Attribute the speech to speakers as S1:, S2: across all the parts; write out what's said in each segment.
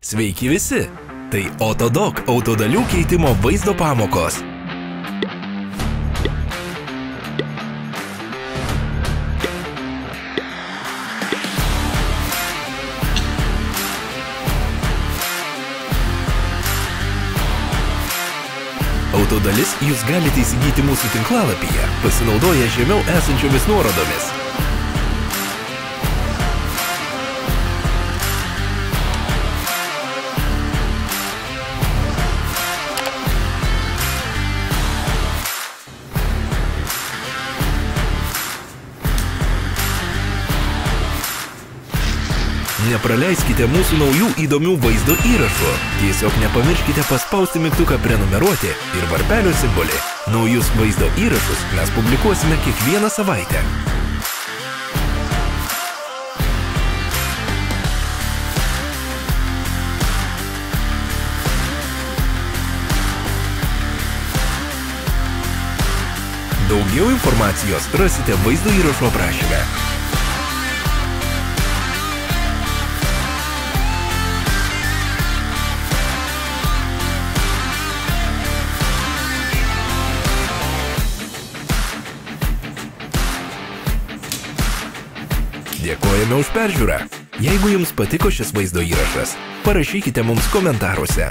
S1: Sveiki visi! Tai Autodok autodalių keitimo vaizdo pamokos. Autodalis jūs galite įsigyti mūsų tinklalapyje, pasinaudoję žemiau esančiomis nuorodomis. Nepraleiskite mūsų naujų įdomių vaizdo įrašų. Tiesiog nepamirškite paspausti mygtuką prenumeruoti ir varpelio simbolį. Naujus vaizdo įrašus mes publikuosime kiekvieną savaitę. Daugiau informacijos rasite vaizdo įrašo aprašyme. Dėkojame už peržiūrą. Jeigu jums patiko šis vaizdo įrašas, parašykite mums komentaruose.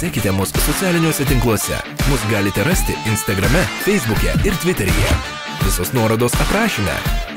S1: Sekite mus socialiniuose tinkluose. Mus galite rasti Instagrame, Facebook'e ir Twitter'yje. Visos nuorodos aprašyme.